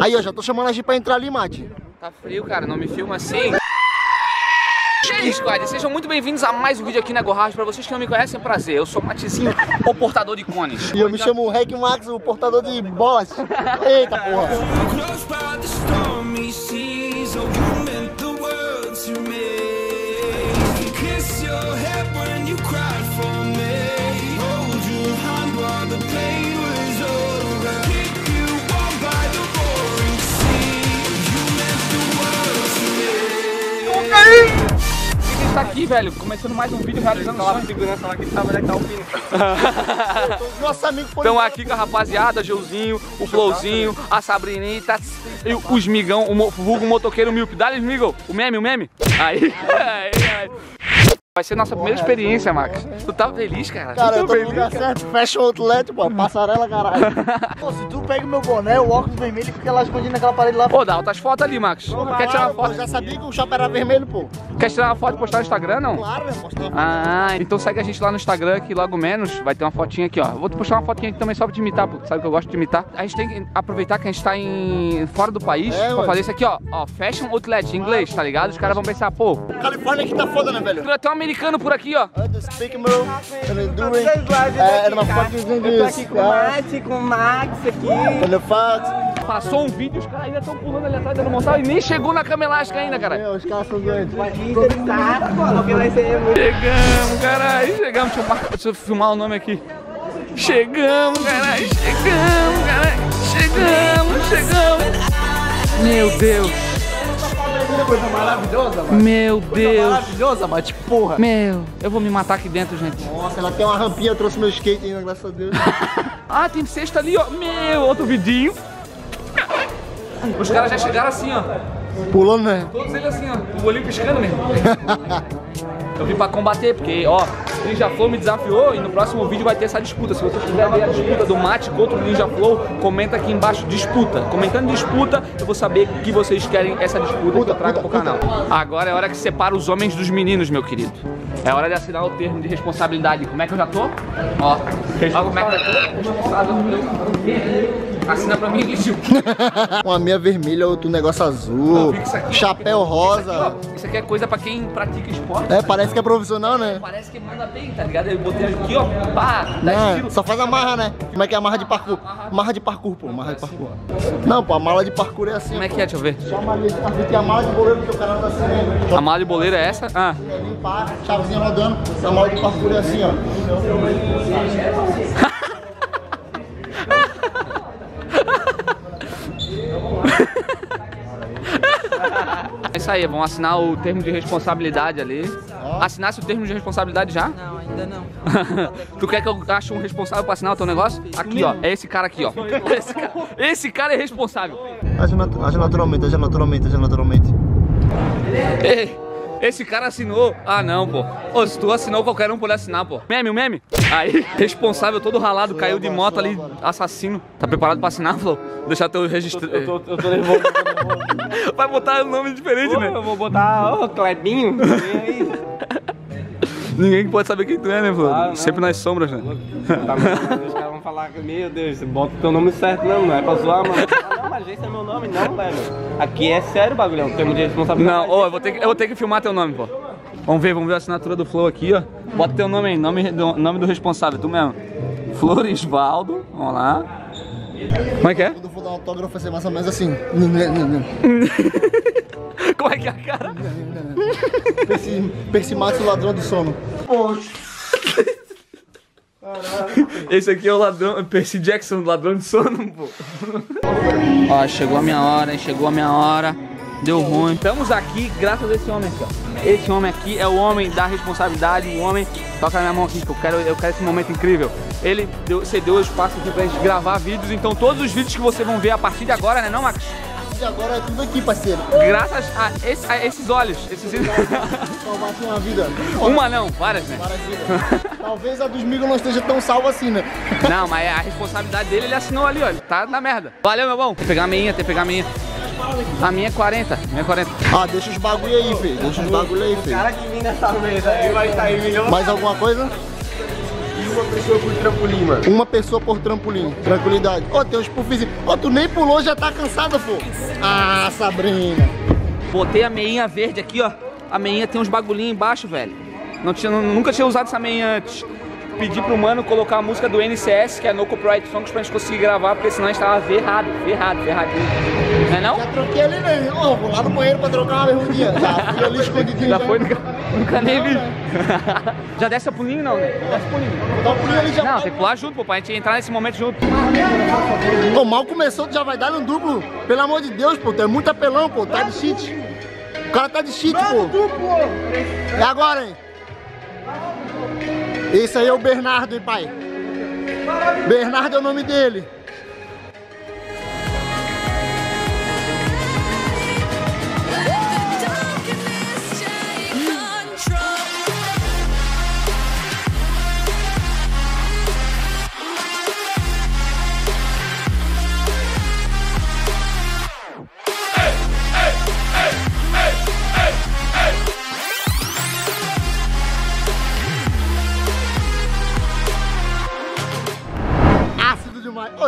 Aí, ó, já tô chamando a gente pra entrar ali, Mate. Tá frio, cara, não me filma assim. Aí, squad, sejam muito bem-vindos a mais um vídeo aqui na Gorrage. Pra vocês que não me conhecem, é um prazer. Eu sou o Matezinho, o portador de cones. E eu me chamo Rec Max, o portador de bolas. Eita porra. Aqui, velho, começando mais um vídeo realizando sonhos. segurança lá que tava legal o pino. Nosso amigo foi. Estão aqui com a rapaziada, o Gilzinho, o Flowzinho, a Sabrinita, e os migão, o vulgo motoqueiro míope. Dá-lhe, Migão, o meme, o meme. Aí, aí. Vai ser nossa primeira experiência, Max. Tu tá feliz, cara? Cara, eu tô no lugar certo, fecha o outlet, pô, passarela, caralho. Pô, se tu pega o meu boné, o óculos vermelho e fica lá escondido naquela parede lá. Pô, dá outras fotos ali, Max. Quer tirar uma Eu foto? já sabia que o shopping era vermelho, pô. Quer tirar uma foto e postar no Instagram, não? Claro, né? Postar Ah, então segue a gente lá no Instagram que logo menos vai ter uma fotinha aqui, ó. Vou te postar uma fotinha aqui também só pra te imitar, pô. Sabe que eu gosto de imitar? A gente tem que aproveitar que a gente tá em fora do país É, pra ué. fazer isso aqui, ó. Ó, Fashion Outlet em inglês, tá ligado? Os caras vão pensar, pô, Califórnia que tá foda, né, velho? tem um americano por aqui, ó. Speak, bro. And I'm doing. And I'm fucking doing Eu tô this. aqui com o Mate, com o Max aqui. And the fact. Passou um vídeo, os caras ainda estão pulando ali atrás dando montal e nem chegou na cama elástica ainda, cara. Meu, os caras são interessado, pô, porque vai ser muito. Chegamos, caralho, chegamos. Deixa eu, marcar, deixa eu filmar o nome aqui. Chegamos, caralho, chegamos, caralho. Chegamos, chegamos. Meu Deus. Coisa maravilhosa, mano. Meu Deus. Maravilhosa, Mate, porra. Meu, eu vou me matar aqui dentro, gente. Nossa, ela tem uma rampinha, eu trouxe meu skate ainda, graças a Deus. Ah, tem cesta ali, ó. Meu, outro vidinho. Os caras já chegaram assim, ó. Pulando, né? Todos eles assim, ó. O olhinho piscando mesmo. Eu vim pra combater, porque, ó, Ninja Flow me desafiou e no próximo vídeo vai ter essa disputa. Se vocês quiserem ver a disputa do Mate contra o Ninja Flow, comenta aqui embaixo, disputa. Comentando disputa, eu vou saber que vocês querem essa disputa que eu trago pro canal. Agora é hora que separa os homens dos meninos, meu querido. É hora de assinar o termo de responsabilidade. Como é que eu já tô? Ó, ó como é que eu tô? Assina pra mim, Gil. Uma meia vermelha, outro negócio azul. Isso aqui- Chapéu rosa. Isso aqui é coisa pra quem pratica esporte. É, parece que é profissional, né? Parece que manda bem, tá ligado? Eu botei aqui, ó, pá, dá Não, só faz a marra, né? Como é que é a marra de parkour? Marra de parkour, pô, marra de parkour. Não, pô, a mala de parkour é assim. Como é que é? Deixa eu ver. Aqui tem a mala de boleiro porque o cara não tá assim, né? A mala de boleiro é essa? Ah. Limpar, chavezinha rodando. A mala de parkour é assim, ó. É isso aí, vamos assinar o termo de responsabilidade ali. Assinasse o termo de responsabilidade já? Não, ainda não. tu quer que eu ache um responsável pra assinar o teu negócio? Aqui, ó. É esse cara aqui, ó. Esse cara, esse cara é responsável. Age naturalmente, age naturalmente, age naturalmente. Ei, esse cara assinou. Ah, não, pô. Ô, se tu assinou, qualquer um pode assinar, pô. Meme, o meme. Aí, responsável todo ralado, caiu de moto ali, assassino. Tá preparado pra assinar, Flo? Deixar teu registro. Eu tô, eu tô eu tô nervoso. Vai botar um nome diferente, Pô, né? eu vou botar, ô, Clebinho. vem aí. Ninguém pode saber quem tu é, né, Flo? Sempre nas sombras, né? Tá, mas os caras vão falar meu Deus, você bota o teu nome certo, não, não é pra zoar, mano. Esse é meu nome, não, velho. Aqui é sério o bagulho, é um termo de responsabilidade. Não, ô, eu vou, ter que, eu vou ter que filmar teu nome, pô. Vamos ver, vamos ver a assinatura do Flow aqui, ó. Bota teu nome aí, nome do, nome do responsável, tu mesmo. Florisvaldo, vamos lá. Como é que é? Quando eu for dar um autógrafo, vai ser mais ou menos assim. Como é que é a cara? Percy, Percy Max, o ladrão do sono. Esse aqui é o ladrão, Percy Jackson, ladrão de sono, pô. Ó, chegou a minha hora, hein? Chegou a minha hora. Deu ruim. Estamos aqui graças a esse homem aqui, ó. Esse homem aqui é o homem da responsabilidade, o homem. Toca na minha mão aqui, que eu quero, eu quero esse momento incrível. Ele deu, cedeu o espaço aqui pra gente gravar vídeos, então todos os vídeos que vocês vão ver a partir de agora, né, não, Max? Agora é tudo aqui, parceiro. Graças a, esse- a esses olhos. Esses... Salvar assim uma vida. Uma não, várias, né? Várias vidas. Talvez a dos Migos não esteja tão salva assim, né? Não, mas a responsabilidade dele, ele assinou ali. Ele tá na merda. Valeu, meu bom. Tem que pegar a minha, tem que pegar a minha. A minha é 40. A minha é 40. Ah, deixa os bagulho aí, filho. Deixa os bagulho aí, O filho. cara que vir nessa mesa aí vai estar em milhões. Mais alguma coisa? Uma pessoa por trampolim, mano. Uma pessoa por trampolim. Tranquilidade. Ô, tem uns puffzinhos. Ô, tu nem pulou, já tá cansada, pô. Ah, Sabrina. Botei a meinha verde aqui, ó. A meinha tem uns bagulhinhos embaixo, velho. Não tinha, nunca tinha usado essa meinha antes. Pedi pro mano colocar a música do NCS, que é No Copyright Songs, pra gente conseguir gravar, porque senão a gente tava ferrado, ferrado, ferradinho. Não é não? Já troquei ali mesmo. Ó, vou lá no banheiro pra trocar uma bermudinha. Já fui ali escondidinho. Já foi, nunca, nunca nem vi. Já desce a pulinho não, né? Desce pulinho. Dá um pulinho ali já. Não, tem que pular junto, pô, pra gente entrar nesse momento junto. Pô, mal começou, tu já vai dar um duplo. Pelo amor de Deus, pô. Tu é muito apelão, pô. Tá de cheat. O cara tá de cheat, pô. É agora, hein? Esse aí é o Bernardo, hein, pai? Bernardo é o nome dele.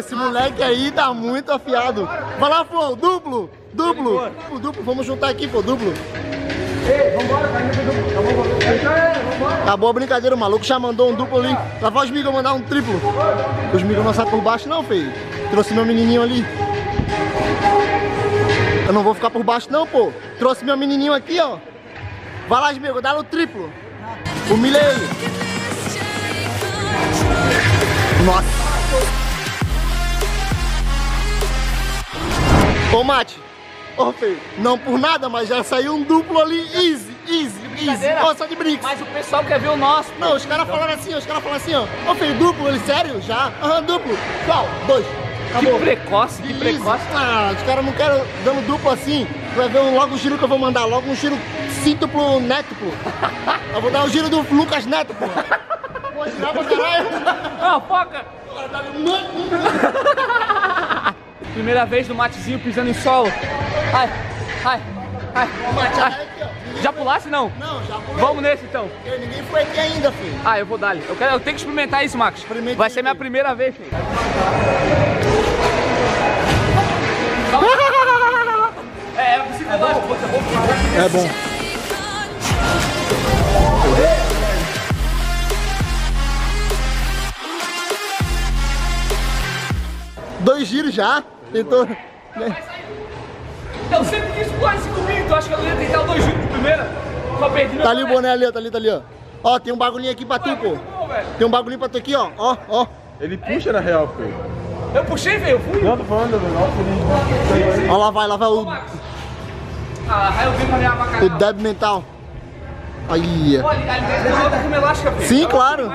Esse moleque aí tá muito afiado. Vai lá, Flow, duplo, duplo. Duplo, duplo, vamos juntar aqui, pô, duplo. Acabou a brincadeira, o maluco já mandou um duplo ali. Lá vai os migos mandar um triplo. Os migos não saem por baixo não, feio. Trouxe meu menininho ali. Eu não vou ficar por baixo não, pô. Trouxe meu menininho aqui, ó. Vai lá, amigo, dá no triplo. Humilhei ele. Nossa. Ô, Mate. Ô, feio. Não por nada, mas já saiu um duplo ali. Easy, easy, easy. Ó, só de brinks. Mas o pessoal quer ver o nosso. Não, os caras falaram assim, os caras falaram assim, ó. Ô, feio, duplo, ele sério? Já? Aham, duplo. Qual? Dois. Que Acabou. precoce, que precoce. Ah, os caras não querem dando duplo assim. Tu vai ver um- logo o giro que eu vou mandar. Logo um giro cíntuplo nétuplo. Eu vou dar o giro do Lucas Neto, pô. Pô, girar pra caralho. Ah, foca! tá Primeira vez no matezinho pisando em solo. Ai, ai, ai. Mate, ai. aqui, ó. Já pulasse não? Não, já foi. Vamos nesse então. Porque Ninguém foi aqui ainda, filho. Ah, eu vou dar ali. Eu, quero, eu tenho que experimentar isso, Max. Experimente Vai ser minha primeira vez, filho. É, é psicológico, você É bom. Dois giros já. Tentou. né? Eu sempre quis pular esse comigo, tu acha que eu ia tentar os dois juntos de primeira? Só perdi Tá ali o boné. ali, ó. Tá ali, tá ali, ó. Ó, tem um bagulhinho aqui pra tu, pô. Tem um bagulhinho pra tu aqui, ó. Ó, ó. Ele puxa na real, filho. Eu puxei, velho, eu fui. Não, tô falando, velho. Ele... Ó, lá vai, lá vai o, Ah, aí eu vim pra minha vaca. o débil mental. Aí. Olha, ali dentro tem outra cama elástica, filho. Sim, claro.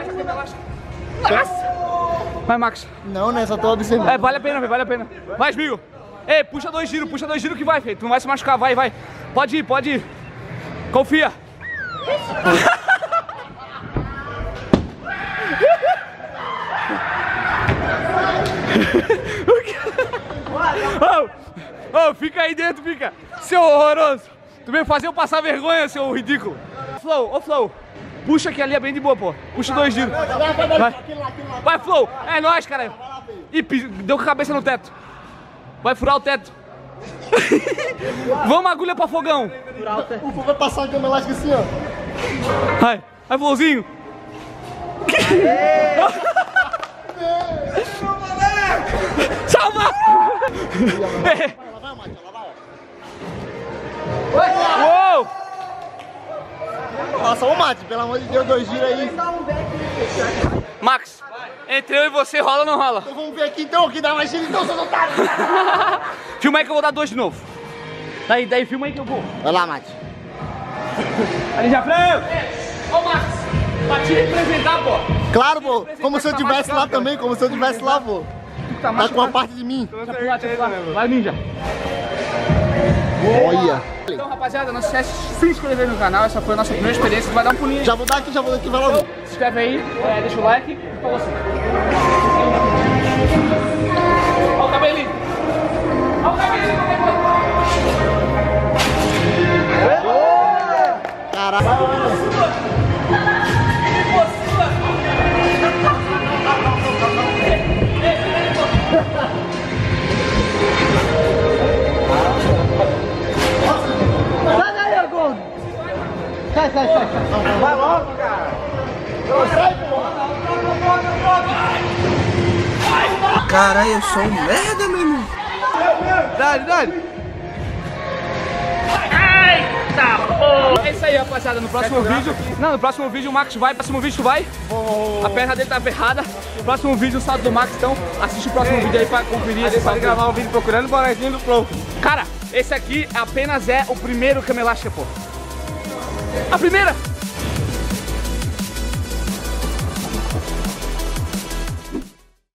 Nossa! Vai, Max. Não, né? Só tô observando. É, vale a pena, vale a pena. Vai, Smigo. Ei, puxa dois giros, puxa dois giros que vai, filho. Tu não vai se machucar, vai, vai. Pode ir, pode ir. Confia. Ô, ô, fica aí dentro, fica. Seu horroroso. Tu veio fazer eu passar vergonha, seu ridículo. Flow, ô Flow. Puxa que ali é bem de boa, pô. Puxa dois giros. Vai. Vai, Flow. É nóis, cara. Ih, deu com a cabeça no teto. Vai furar o teto. Vamos agulha pra fogão. O povo vai passar a cama elástica assim, ó. Vai, vai, Flowzinho. Salva! Vai, lá vai. Passa o Mate, pelo amor de Deus, dois giros aí. Max, entre eu e você, rola ou não rola? Então vamos ver aqui então, que dá mais giro então, seu otário. Filma aí que eu vou dar dois de novo. Daí, daí, filma aí que eu vou. Vai lá, Mate. Ali já freio! Ô, Max, pra te representar, pô. Claro, pô. Como se eu tivesse lá também, como se eu tivesse lá, pô. Tá Tá com uma parte de mim. Vai, ninja. Olha. Então, rapaziada, não se esquece de se inscrever no canal. Essa foi a nossa primeira experiência. Vai dar um pulinho. Já vou dar aqui, já vou dar aqui, vai logo. Se inscreve aí, é, deixa o like e pra você. Sai, sai. Vai logo, cara. Sai, porra. Caralho, eu sou um merda, meu irmão. Dale, dale. É isso aí, rapaziada. No próximo vídeo. Não, no próximo vídeo o Max vai. Próximo vídeo tu vai. A perna dele tá ferrada. No próximo vídeo o salto do Max. Então assiste o próximo vídeo aí pra conferir esse gravar um vídeo procurando o bonezinho do Flow. Cara, esse aqui apenas é o primeiro cama elástica, pô. A primeira!